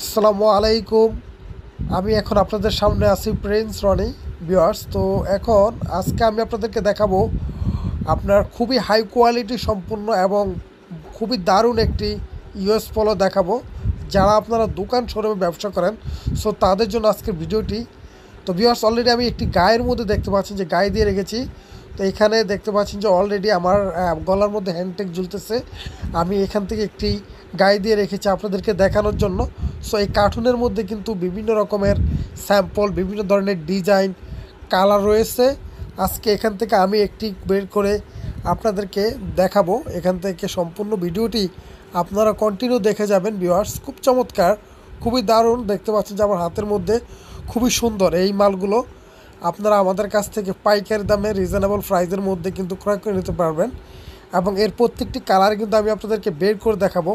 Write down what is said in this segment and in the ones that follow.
আসসালামু আলাইকুম। আমি এখন আপনাদের সামনে আছি প্রিন্স রনি বিয়ার্স তো এখন আজকে আমি আপনাদেরকে দেখাবো আপনার খুবই হাই কোয়ালিটি সম্পূর্ণ এবং খুবই দারুণ একটি ইউএস পলো দেখাবো। যারা আপনারা দোকান শোরুমে ব্যবসা করেন সো তাদের জন্য আজকের ভিডিওটি। তো বিয়ার্স অলরেডি আমি একটি গায়ের মধ্যে দেখতে পাচ্ছি যে গায়ে দিয়ে রেখেছি। তো এখানে দেখতে পাচ্ছেন যে অলরেডি আমার গলার মধ্যে হ্যান্ডটেক ঝুলতেছে। আমি এখান থেকে একটি গায়ে দিয়ে রেখেছি আপনাদেরকে দেখানোর জন্য। সো এই কার্টুনের মধ্যে কিন্তু বিভিন্ন রকমের স্যাম্পল বিভিন্ন ধরনের ডিজাইন কালার রয়েছে। আজকে এখান থেকে আমি একটি বের করে আপনাদেরকে দেখাবো। এখান থেকে সম্পূর্ণ ভিডিওটি আপনারা কন্টিনিউ দেখে যাবেন ভিউয়ার্স খুব চমৎকার, খুবই দারুণ। দেখতে পাচ্ছেন যে আমার হাতের মধ্যে খুবই সুন্দর এই মালগুলো। আপনারা আমাদের কাছ থেকে পাইকারি দামে রিজনেবল প্রাইসের মধ্যে কিন্তু ক্রয় করে নিতে পারবেন। এবং এর প্রত্যেকটি কালার কিন্তু আমি আপনাদেরকে বের করে দেখাবো।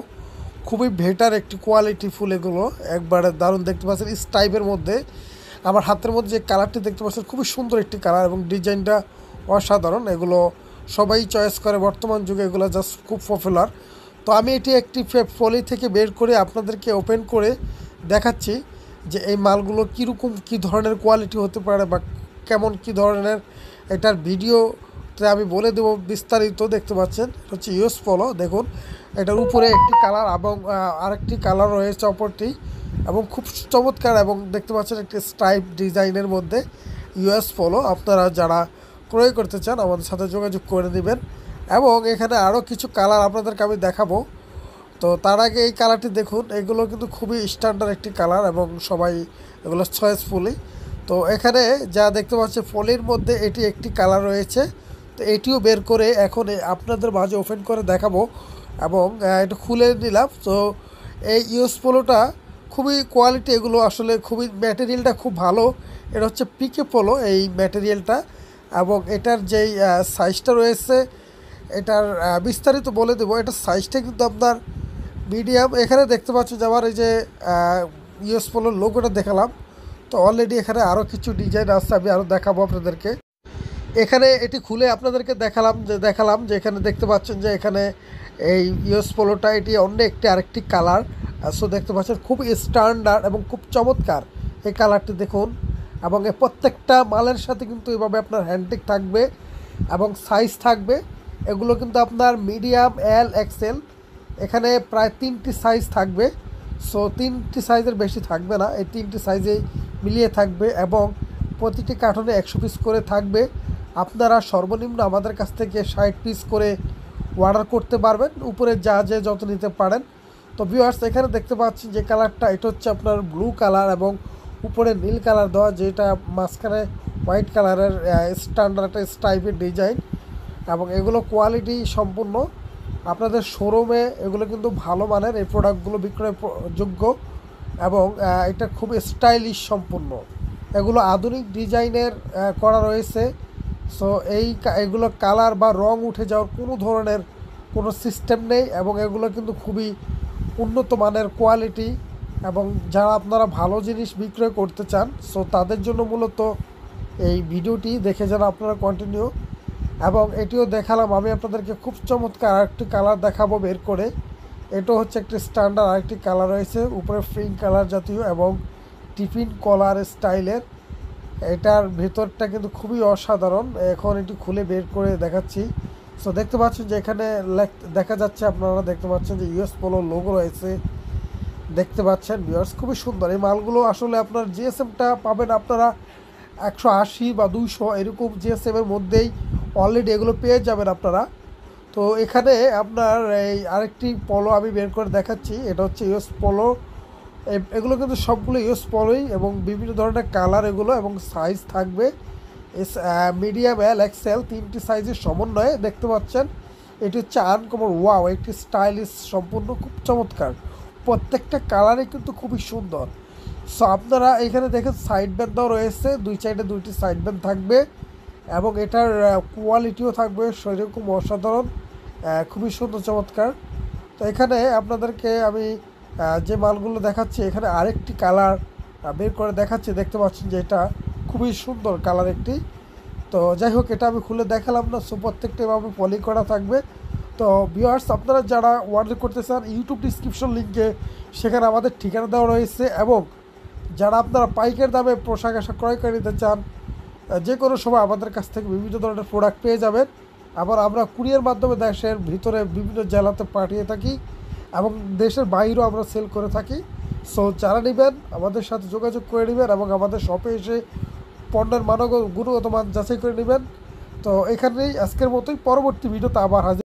খুবই বেটার একটি কোয়ালিটি ফুল এগুলো। একবারে দারুণ দেখতে পাচ্ছেন ইস টাইপের মধ্যে। আমার হাতের মধ্যে যে কালারটি দেখতে পাচ্ছেন, খুবই সুন্দর একটি কালার এবং ডিজাইনটা অসাধারণ। এগুলো সবাই চয়েস করে। বর্তমান যুগে এগুলো জাস্ট খুব পপুলার তো আমি এটি একটি ফলি থেকে বের করে আপনাদেরকে ওপেন করে দেখাচ্ছি যে এই মালগুলো কীরকম, কী ধরনের কোয়ালিটি হতে পারে বা কেমন কী ধরনের এটার ভিডিওতে আমি বলে দেবো বিস্তারিত দেখতে পাচ্ছেন। এটা হচ্ছে ইউএস পলো দেখুন। এটার উপরে একটি কালার এবং আরেকটি কালার রয়েছে অপরটি এবং খুব চমৎকার এবং দেখতে পাচ্ছেন একটি স্ট্রাইপ ডিজাইনের মধ্যে ইউএস পলো আপনারা যারা ক্রয় করতে চান, আমাদের সাথে যোগাযোগ করে নেবেন। এবং এখানে আরও কিছু কালার আপনাদেরকে আমি দেখাবো। তো তার আগে এই কালারটি দেখুন, এগুলো কিন্তু খুবই স্ট্যান্ডার্ড একটি কালার এবং সবাই এগুলো চয়েসফুলি তো এখানে যা দেখতে পাচ্ছি ফলির মধ্যে এটি একটি কালার রয়েছে। তো এটিও বের করে এখন আপনাদের মাঝে ওপেন করে দেখাবো এবং এটা খুলে নিলাম। তো এই ইউএস পোলোটা খুবই কোয়ালিটি এগুলো আসলে খুবই ম্যাটেরিয়ালটা খুব ভালো। এটা হচ্ছে পিকে পোলো এই ম্যাটেরিয়ালটা এবং এটার যেই সাইজটা রয়েছে, এটার বিস্তারিত বলে দেবো। এটার সাইজটা কিন্তু আপনার মিডিয়াম এখানে দেখতে পাচ্ছ যে আমার এই যে ইউএস পোলোর লোগোটা দেখালাম। তো অলরেডি এখানে আরও কিছু ডিজাইন আছে, আমি আরও দেখাবো আপনাদেরকে। এখানে এটি খুলে আপনাদেরকে দেখালাম যে দেখালাম যে এখানে দেখতে পাচ্ছেন যে এখানে এই ইউএস পোলোটা, এটি অন্য একটি আরেকটি কালার। সো দেখতে পাচ্ছেন খুব স্ট্যান্ডার্ড এবং খুব চমৎকার এই কালারটি দেখুন। এবং এ প্রত্যেকটা মালের সাথে কিন্তু এভাবে আপনার হ্যান্ডটেক থাকবে এবং সাইজ থাকবে। এগুলো কিন্তু আপনার মিডিয়াম এল এক্সেল এখানে প্রায় তিনটি সাইজ থাকবে। সো তিনটি সাইজের বেশি থাকবে না, এই তিনটি সাইজে মিলিয়ে থাকবে এবং প্রতিটি কার্টনে একশো পিস করে থাকবে। আপনারা সর্বনিম্ন আমাদের কাছ থেকে ষাট পিস করে অর্ডার করতে পারবেন। উপরে যা যে যত নিতে পারেন। তো ভিউয়ার্স এখানে দেখতে পাচ্ছি যে কালারটা এটা হচ্ছে আপনার ব্লু কালার এবং উপরে নীল কালার দেওয়া, যেটা মাঝখানে হোয়াইট কালারের স্ট্যান্ডার্ড স্টাইপের ডিজাইন এবং এগুলো কোয়ালিটি সম্পূর্ণ। আপনাদের শোরুমে এগুলো কিন্তু ভালো মানের, এই প্রোডাক্টগুলো বিক্রয় যোগ্য এবং এটা খুব স্টাইলিশ সম্পূর্ণ। এগুলো আধুনিক ডিজাইনের করা রয়েছে। সো এই এগুলো কালার বা রং উঠে যাওয়ার কোনো ধরনের কোনো সিস্টেম নেই এবং এগুলো কিন্তু খুবই উন্নত মানের কোয়ালিটি এবং যারা আপনারা ভালো জিনিস বিক্রয় করতে চান সো তাদের জন্য মূলত এই ভিডিওটি দেখে যারা আপনারা কন্টিনিউ এবং এটিও দেখালাম, আমি আপনাদেরকে খুব চমৎকার আরেকটি কালার দেখাবো বের করে। এটা হচ্ছে একটি স্ট্যান্ডার্ড আরেকটি কালার রয়েছে, উপরে পিঙ্ক কালার জাতীয় এবং টিফিন কলার স্টাইলের এটার ভেতরটা কিন্তু খুবই অসাধারণ। এখন এটি খুলে বের করে দেখাচ্ছি। সো দেখতে পাচ্ছেন যে এখানে দেখা যাচ্ছে আপনারা দেখতে পাচ্ছেন যে ইউএস পোলো লোগো রয়েছে। দেখতে পাচ্ছেন ভিউয়ার্স খুবই সুন্দর। এই মালগুলো আসলে আপনার জিএসএমটা পাবেন আপনারা একশো আশি বা দুইশো এরকম জিএসএমের মধ্যেই অলরেডি এগুলো পেয়ে যাবেন আপনারা। তো এখানে আপনার এই আরেকটি পলো আমি বের করে দেখাচ্ছি। এটা হচ্ছে ইউএস পলো এগুলো কিন্তু সবগুলো ইউজ পলোই এবং বিভিন্ন ধরনের কালার এগুলো এবং সাইজ থাকবে। এস মিডিয়াম এল এক্সেল তিনটি সাইজের সমন্বয়ে দেখতে পাচ্ছেন। এটি হচ্ছে আনকমন ওয়াও একটি স্টাইলিশ সম্পূর্ণ খুব চমৎকার। প্রত্যেকটা কালারই কিন্তু খুবই সুন্দর। সো আপনারা এখানে দেখেন সাইড ব্যান্ড দেওয়া রয়েছে। দুই সাইডে দুইটি সাইড ব্যান্ড থাকবে এবং এটার কোয়ালিটিও থাকবে সেরকম অসাধারণ খুবই সুন্দর, চমৎকার। তো এখানে আপনাদেরকে আমি যে মালগুলো দেখাচ্ছে, এখানে আরেকটি কালার বের করে দেখাচ্ছে, দেখতে পাচ্ছেন যে এটা খুবই সুন্দর কালার একটি। তো যাই হোক, এটা আমি খুলে দেখালাম না সো প্রত্যেকটা এভাবে পলি করা থাকবে। তো ভিউয়ার্স আপনারা যারা অর্ডার করতে চান ইউটিউব ডিসক্রিপশন লিঙ্কে সেখানে আমাদের ঠিকানা দেওয়া রয়েছে এবং যারা আপনারা পাইকারি দামে পোশাক আশাক ক্রয় করে নিতে চান যে কোনো সময় আমাদের কাছ থেকে বিভিন্ন ধরনের প্রোডাক্ট পেয়ে যাবেন। আবার আমরা কুরিয়ার মাধ্যমে দেশের ভিতরে বিভিন্ন জেলাতে পাঠিয়ে থাকি। এবং দেশের বাইরেও আমরা সেল করে থাকি। সো যারা নেবেন, আমাদের সাথে যোগাযোগ করে নেবেন এবং আমাদের শপে এসে পণ্যের মানগ গুণগত মান যাচাই করে নেবেন। তো, এখানেই আজকের মতোই। পরবর্তী ভিডিওতে আবার হাজির